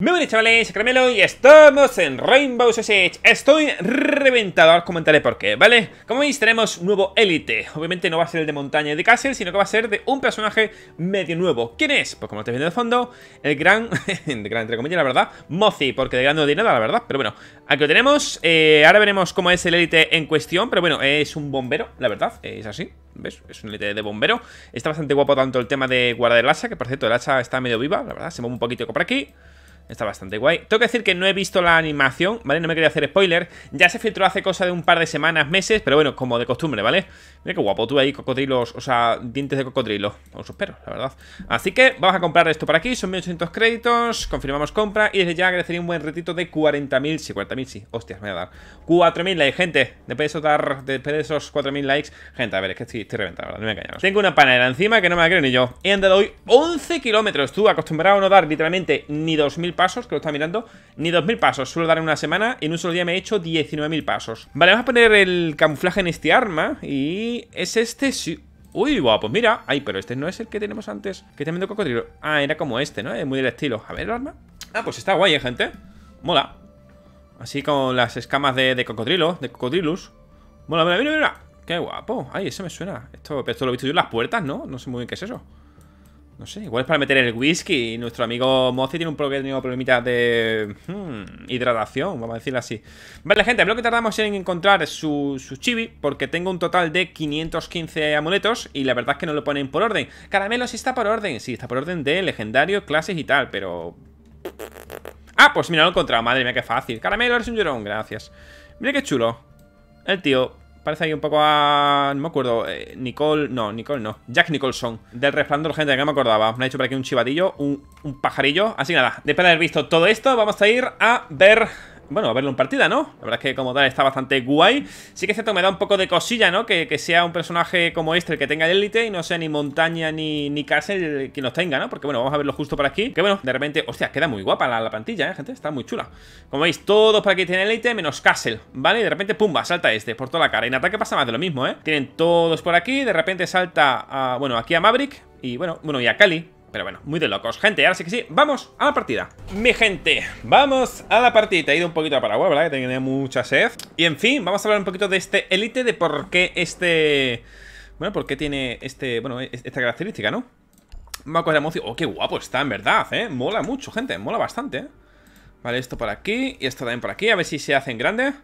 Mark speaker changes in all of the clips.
Speaker 1: Muy buenas chavales, Caramelo y estamos en Rainbow Six Estoy reventado, ahora os comentaré por qué, ¿vale? Como veis tenemos nuevo élite Obviamente no va a ser el de montaña de Castle, sino que va a ser de un personaje medio nuevo ¿Quién es? Pues como estáis viendo de fondo, el gran, de gran entre comillas la verdad Mozi, porque de gran no tiene nada la verdad, pero bueno Aquí lo tenemos, eh, ahora veremos cómo es el élite en cuestión Pero bueno, es un bombero, la verdad, es así ¿Ves? Es un élite de bombero Está bastante guapo tanto el tema de guardar el hacha Que por cierto el hacha está medio viva, la verdad Se mueve un poquito por aquí Está bastante guay. Tengo que decir que no he visto la animación, ¿vale? No me quería hacer spoiler. Ya se filtró hace cosa de un par de semanas, meses, pero bueno, como de costumbre, ¿vale? Mira qué guapo tú ahí, cocodrilos, o sea, dientes de cocodrilo. Os espero, la verdad. Así que vamos a comprar esto por aquí, son 1800 créditos, confirmamos compra y desde ya agradecería un buen retito de 40.000, sí, 40.000, sí, hostias, me voy a dar. 4.000 likes, gente. Después de, esos dar, después de esos 4.000 likes, gente, a ver, es que estoy, estoy reventado, ¿verdad? No me engañaros. Tengo una panera encima que no me la creo ni yo. He andado hoy 11 kilómetros, tú, acostumbrado a no dar literalmente ni 2.000 pasos, que lo está mirando ni 2.000 pasos, suelo dar en una semana Y en un solo día me he hecho 19.000 pasos. Vale, vamos a poner el camuflaje en este arma Y es este, sí. Uy, guau, pues mira, ay, pero este no es el que tenemos antes Que de cocodrilo. Ah, era como este, ¿no? Es muy del estilo. A ver el arma. Ah, pues está guay, ¿eh, gente? Mola. Así con las escamas de, cocodrilo De cocodrilus. Mola, mira, mira, mira. Qué guapo. Ay, eso me suena. Esto, esto lo he visto yo en las puertas, ¿no? No sé muy bien qué es eso no sé, igual es para meter el whisky. Nuestro amigo Mozi tiene un problemita de hmm, hidratación, vamos a decirlo así. Vale, gente, lo que tardamos en encontrar su, su chibi, porque tengo un total de 515 amuletos y la verdad es que no lo ponen por orden. Caramelo sí está por orden, sí, está por orden de legendario, clases y tal, pero... Ah, pues mira, lo he encontrado, madre mía, qué fácil. Caramelo, eres un llorón, gracias. Mira qué chulo. El tío, Parece ahí un poco a... No me acuerdo. Eh, Nicole... No, Nicole no. Jack Nicholson. Del resplandor, gente, que no me acordaba. Me ha hecho por aquí un chivatillo, un, un pajarillo. Así que nada, después de haber visto todo esto, vamos a ir a ver bueno, a verlo en partida, ¿no? La verdad es que como tal está bastante guay Sí que es cierto, me da un poco de cosilla, ¿no? Que, sea un personaje como este el que tenga el élite Y no sea ni montaña ni, ni castle quien los tenga, ¿no? Porque bueno, vamos a verlo justo por aquí Que bueno, de repente, hostia, queda muy guapa la, plantilla, ¿eh, gente? Está muy chula Como veis, todos por aquí tienen élite menos castle, ¿vale? Y de repente, pumba, salta este por toda la cara Y en ataque pasa más de lo mismo, ¿eh? Tienen todos por aquí, de repente salta a, bueno, aquí a Maverick Y bueno, bueno, y a Kali pero bueno, muy de locos. Gente, ahora sí que sí, vamos a la partida. Mi gente, vamos a la partida. He ido un poquito a Paraguay, ¿verdad? Que tenía mucha sed. Y en fin, vamos a hablar un poquito de este Elite De por qué este... Bueno, por qué tiene este... Bueno, esta característica, ¿no? A coger emoción Oh, qué guapo está, en verdad, ¿eh? Mola mucho, gente, mola bastante, ¿eh? Vale, esto por aquí Y esto también por aquí, a ver si se hacen grandes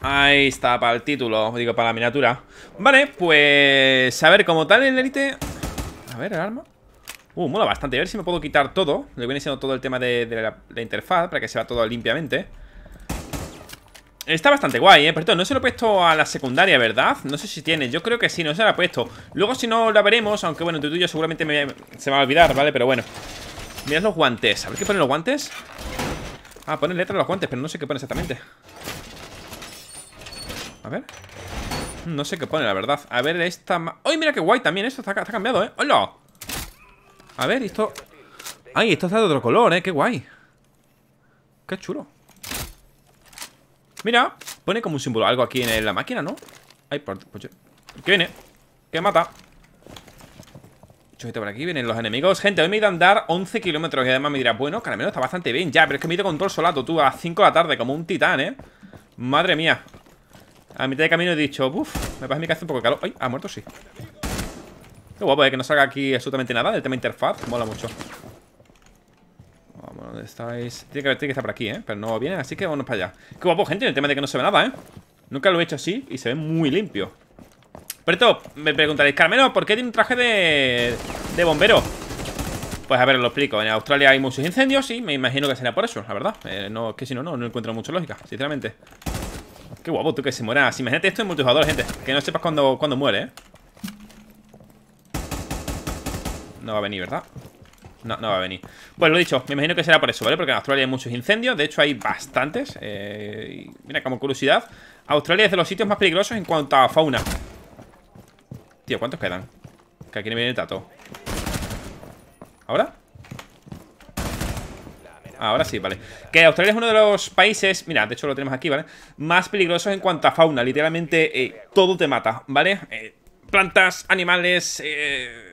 Speaker 1: Ahí está, para el título Digo, para la miniatura. Vale, pues... A ver, como tal el Elite... A ver, el arma Uh, mola bastante. A ver si me puedo quitar todo. Le viene siendo todo el tema de, la, interfaz para que se vea todo limpiamente. Está bastante guay, ¿eh? Perdón, no se lo he puesto a la secundaria, ¿verdad? No sé si tiene. Yo creo que sí, no se lo ha puesto. Luego si no la veremos, aunque bueno, tú y yo seguramente se me va a olvidar, ¿vale? Pero bueno. Mirad los guantes. A ver qué pone los guantes. Ah, pone letras los guantes, pero no sé qué pone exactamente. A ver. No sé qué pone, la verdad. A ver, esta... ¡Ay, mira qué guay también! Esto está, está cambiado, ¿eh? ¡Hola! A ver, esto... Ay, esto está de otro color, ¿eh? Qué guay Qué chulo Mira, pone como un símbolo algo aquí en la máquina, ¿no? Ay, por, ¿Qué viene? ¿Qué mata? por aquí vienen los enemigos Gente, hoy me ido a andar 11 kilómetros Y además me dirá, bueno, caramelo está bastante bien Ya, pero es que me he ido con todo el solato, tú, a 5 de la tarde Como un titán, ¿eh? Madre mía A mitad de camino he dicho, uff, me mi que hace un poco de calor Ay, ha muerto, sí Qué guapo, eh, que no salga aquí absolutamente nada del tema interfaz. Mola mucho. Vamos, ¿dónde estáis? Tiene que, tiene que estar por aquí, ¿eh? Pero no viene, así que vamos para allá. Qué guapo, gente, el tema de que no se ve nada, ¿eh? Nunca lo he hecho así y se ve muy limpio. Pero esto, me preguntaréis, Carmelo, ¿por qué tiene un traje de, de bombero? Pues a ver, lo explico. En Australia hay muchos incendios y me imagino que será por eso, la verdad. Eh, no, que si no, no, no encuentro mucha lógica, sinceramente. Qué guapo, tú que se muera. Imagínate esto en multijugador, gente. Que no sepas cuándo, cuándo muere, ¿eh? No va a venir, ¿verdad? No, no va a venir Pues lo dicho, me imagino que será por eso, ¿vale? Porque en Australia hay muchos incendios De hecho hay bastantes eh, Mira, como curiosidad Australia es de los sitios más peligrosos en cuanto a fauna Tío, ¿cuántos quedan? Que aquí me viene el tato ¿Ahora? Ahora sí, vale Que Australia es uno de los países, mira, de hecho lo tenemos aquí, ¿vale? Más peligrosos en cuanto a fauna Literalmente eh, todo te mata, ¿vale? Eh, plantas, animales, eh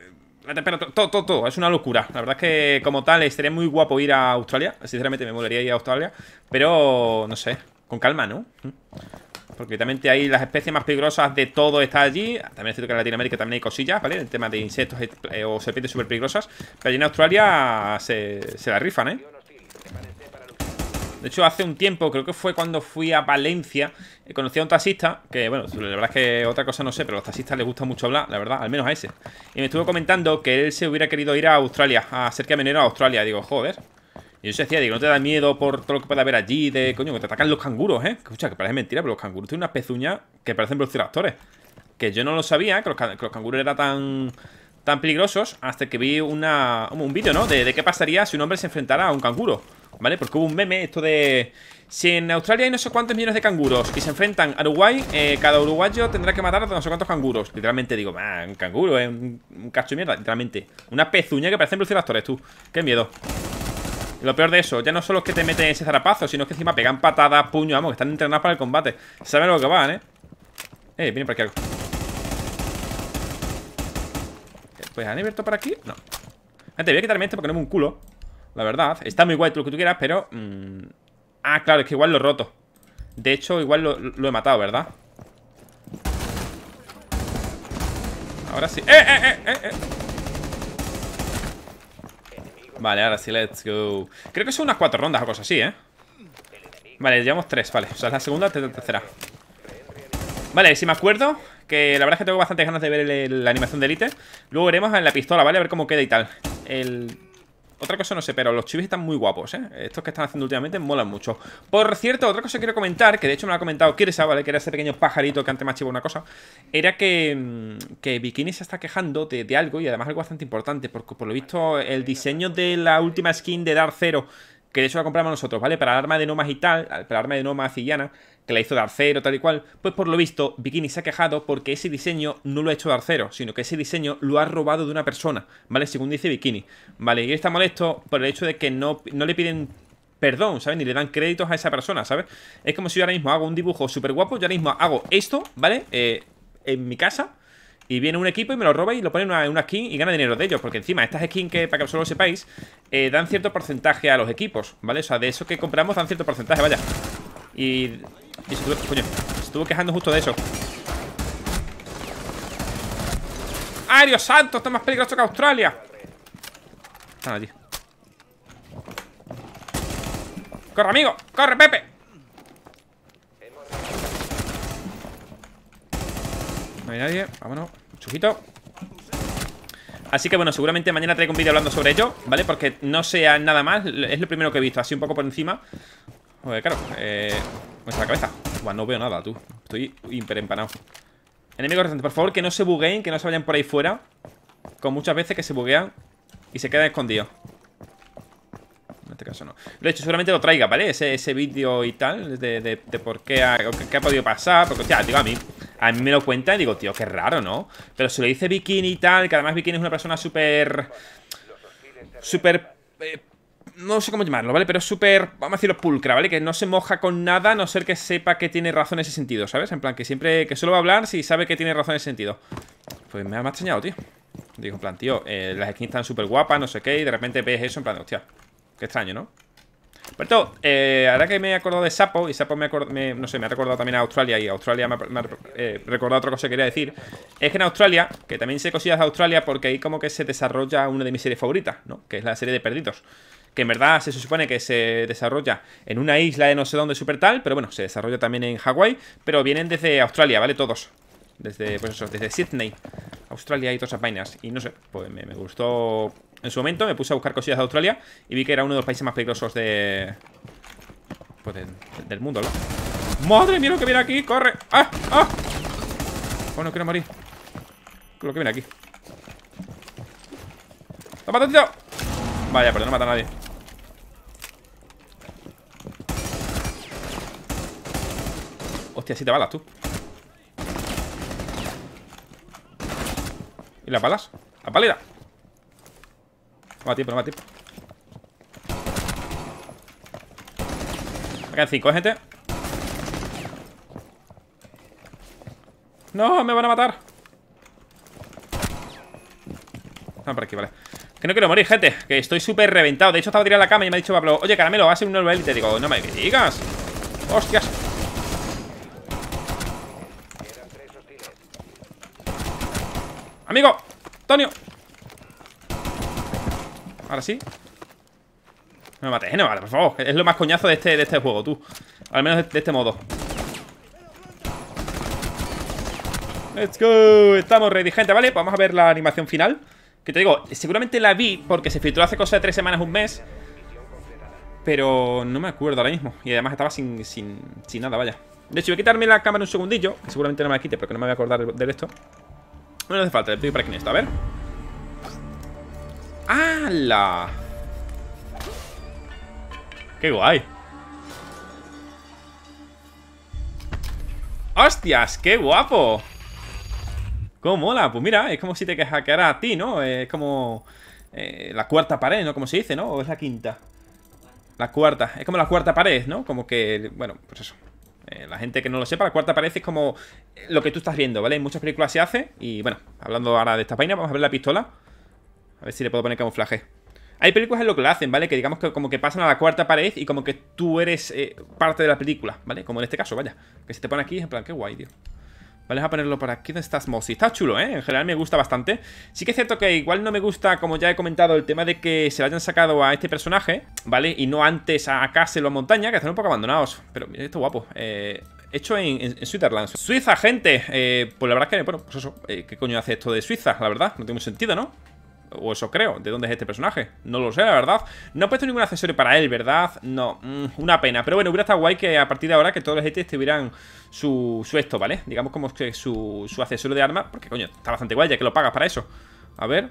Speaker 1: Pero todo, todo, todo. Es una locura. La verdad es que, como tal, estaría muy guapo ir a Australia. Sinceramente, me molaría ir a Australia. Pero, no sé. Con calma, ¿no? Porque también hay las especies más peligrosas de todo está allí. También es cierto que en Latinoamérica también hay cosillas, ¿vale? El tema de insectos eh, o serpientes súper peligrosas. Pero allí en Australia se, se la rifan, ¿eh? De hecho, hace un tiempo, creo que fue cuando fui a Valencia, eh, conocí a un taxista, que bueno, la verdad es que otra cosa no sé, pero a los taxistas les gusta mucho hablar, la verdad, al menos a ese. Y me estuvo comentando que él se hubiera querido ir a Australia, a ser camionero a Australia. Digo, joder. Y yo se decía, digo, ¿no te da miedo por todo lo que puede haber allí? De, coño, que te atacan los canguros, ¿eh? Escucha, que parece mentira, pero los canguros tienen unas pezuñas que parecen velociraptores. Que yo no lo sabía, que los, canguros eran tan tan peligrosos hasta que vi una, un vídeo, ¿no? De, de, qué pasaría si un hombre se enfrentara a un canguro. ¿Vale? Porque hubo un meme, esto de... Si en Australia hay no sé cuántos millones de canguros y se enfrentan a Uruguay, eh, cada uruguayo tendrá que matar a no sé cuántos canguros. Literalmente digo, ah, un canguro, es un, cacho de mierda, literalmente. Una pezuña que parecen velociraptores, tú. Qué miedo. Lo peor de eso, ya no solo es que te meten ese zarapazo, sino que encima pegan patadas, puño, vamos, que están entrenados para el combate. Saben lo que van, ¿eh? Eh, viene por aquí algo. Pues han abierto por aquí. No. Gente, voy a quitarme este porque no me un culo. La verdad, está muy guay todo lo que tú quieras, pero... Mm, ah, claro, es que igual lo he roto. De hecho, igual lo, he matado, ¿verdad? Ahora sí. ¡Eh, eh, eh, eh, Vale, ahora sí, let's go. Creo que son unas cuatro rondas o cosas así, ¿eh? Vale, llevamos tres, vale. O sea, es la segunda, la tercera. Vale, si me acuerdo Que la verdad es que tengo bastante ganas de ver la animación de Elite. Luego veremos en la pistola, ¿vale? A ver cómo queda y tal. El otra cosa no sé, pero los chivis están muy guapos, ¿eh? Estos que están haciendo últimamente molan mucho. Por cierto, otra cosa que quiero comentar, que de hecho me lo ha comentado Kirsa, ¿vale? Que era ese pequeño pajarito que antes me ha una cosa. Era que, mm, que Bikini se está quejando de, de, algo y además algo bastante importante. Porque por lo visto el diseño de la última skin de Dark Zero que de hecho la compramos nosotros, ¿vale? Para el arma de Nomas y tal, para el arma de Nomas y Yana, que la hizo Darcero, tal y cual, pues por lo visto, Bikini se ha quejado porque ese diseño no lo ha hecho Darcero, sino que ese diseño lo ha robado de una persona, ¿vale? Según dice Bikini, ¿vale? Y él está molesto por el hecho de que no, no le piden perdón, ¿sabes? Ni le dan créditos a esa persona, ¿sabes? Es como si yo ahora mismo hago un dibujo súper guapo, yo ahora mismo hago esto, ¿vale? Eh, en mi casa, y viene un equipo y me lo roba y lo pone en una, skin y gana dinero de ellos. Porque encima, estas skins que, para que solo lo sepáis, eh, dan cierto porcentaje a los equipos, ¿vale? O sea, de eso que compramos dan cierto porcentaje, vaya. Y... Y se se estuvo quejando justo de eso. ¡Ay, Dios santo! Esto es más peligroso que Australia. Están allí. ¡Corre, amigo! ¡Corre, Pepe! No hay nadie, vámonos Chujito Así que bueno, seguramente mañana traigo un vídeo hablando sobre ello ¿Vale? Porque no sea nada más Es lo primero que he visto, así un poco por encima Joder, claro Eh... Muestra la cabeza. Bueno, no veo nada, tú. Estoy hiper empanado Enemigos restantes, por favor, que no se bugueen Que no se vayan por ahí fuera. Con muchas veces que se buguean Y se quedan escondidos. En este caso no. He hecho, seguramente lo traiga, ¿vale? Ese, ese vídeo y tal de, de, por qué ha, qué ha podido pasar Porque, hostia, digo, a mí a mí me lo cuenta y digo, tío, qué raro, ¿no? Pero si lo dice Bikini y tal, que además Bikini es una persona súper... Súper... No sé cómo llamarlo, ¿vale? Pero es súper, vamos a decirlo, pulcra, ¿vale? Que no se moja con nada a no ser que sepa que tiene razón en ese sentido, ¿sabes? En plan, que siempre, que solo va a hablar si sabe que tiene razón en ese sentido Pues me ha extrañado, tío Digo, en plan, tío, eh, las skins están súper guapas, no sé qué Y de repente ves eso, en plan, hostia, qué extraño, ¿no? Por cierto, eh, ahora que me he acordado de Sapo, y Sapo me, me, no sé, me ha recordado también a Australia, y Australia me ha, eh, recordado otra cosa que quería decir, es que en Australia, que también sé cosillas de Australia, porque ahí como que se desarrolla una de mis series favoritas, ¿no? Que es la serie de Perdidos. Que en verdad se supone que se desarrolla en una isla de no sé dónde super tal, pero bueno, se desarrolla también en Hawái, pero vienen desde Australia, ¿vale? Todos. Desde, pues eso, desde Sydney, Australia y todas esas vainas. Y no sé, pues me gustó en su momento me puse a buscar cosillas de Australia y vi que era uno de los países más peligrosos de... Pues del mundo, ¿no? ¡Madre mía lo que viene aquí! ¡Corre! ¡Ah! ¡Ah! Oh, no quiero morir Lo que viene aquí ¡Toma, tío! Vaya, pero no mata a nadie Hostia, si te balas tú ¿Y las balas? ¡La palera! No va tiempo, no va tiempo. Me quedan cinco, ¿eh, gente. No, me van a matar. Estamos por aquí, vale Que no quiero morir, gente Que estoy súper reventado De hecho, estaba tirado en la cama y me ha dicho Pablo Oye, Caramelo, va a ser un nuevo élite Digo, no me digas Hostias Amigo. Antonio Ahora sí. No me mates, no me mates, por favor. Es lo más coñazo de este, de este juego, tú. Al menos de este modo. Let's go, estamos ready, gente, ¿vale? Vamos a ver la animación final. Que te digo, seguramente la vi porque se filtró hace cosa de tres semanas, un mes. Pero no me acuerdo ahora mismo. Y además estaba sin, sin, sin nada, vaya. De hecho, voy a quitarme la cámara un segundillo Que seguramente no me la quite porque no me voy a acordar de, esto No hace falta, le pido para aquí esto, a ver ¡Hala! ¡Qué guay! ¡Hostias! ¡Qué guapo! ¿Cómo mola? Pues mira, es como si te hackeara a ti, ¿no? Es como eh, la cuarta pared, ¿no? Como se dice, ¿no? ¿O es la quinta? La cuarta. Es como la cuarta pared, ¿no? Como que, bueno, pues eso. Eh, la gente que no lo sepa, la cuarta pared es como lo que tú estás viendo, ¿vale? En muchas películas se hace. Y bueno, hablando ahora de esta vaina, vamos a ver la pistola. A ver si le puedo poner camuflaje. Hay películas en lo que lo hacen, ¿vale? Que digamos que como que pasan a la cuarta pared y como que tú eres eh, parte de la película, ¿vale? Como en este caso, vaya. Que se te pone aquí en plan, qué guay, tío. Vale, a ponerlo por aquí. ¿Dónde estás, Mossy? Está chulo, ¿eh? En general me gusta bastante. Sí que es cierto que igual no me gusta, como ya he comentado, el tema de que se lo hayan sacado a este personaje, ¿vale? Y no antes a Castle o a Montaña, que están un poco abandonados. Pero mira, esto guapo. Eh, hecho en, en, Switzerland. Suiza, gente. Eh, pues la verdad es que, bueno, pues eso. Eh, ¿Qué coño hace esto de Suiza? La verdad, no tiene mucho sentido, ¿no? O eso creo. ¿De dónde es este personaje? No lo sé, la verdad. No he puesto ningún accesorio para él, ¿verdad? No, mm, una pena. Pero bueno, hubiera estado guay que a partir de ahora que todos los GTs tuvieran su, su esto, ¿vale? Digamos como que su, su accesorio de arma. Porque, coño, está bastante guay ya que lo pagas para eso. A ver...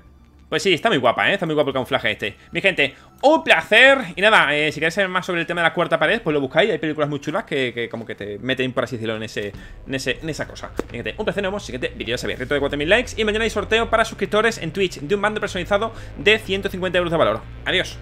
Speaker 1: Pues sí, está muy guapa, ¿eh? Está muy guapo el camuflaje este. Mi gente, un placer. Y nada, eh, si queréis saber más sobre el tema de la cuarta pared Pues lo buscáis, hay películas muy chulas que, como que te meten, por así decirlo, en ese, en ese en esa cosa. Mi gente, un placer, nos vemos Siguiente vídeo, ya sabéis, reto de 4000 likes. Y mañana hay sorteo para suscriptores en Twitch De un bando personalizado de 150 euros de valor. Adiós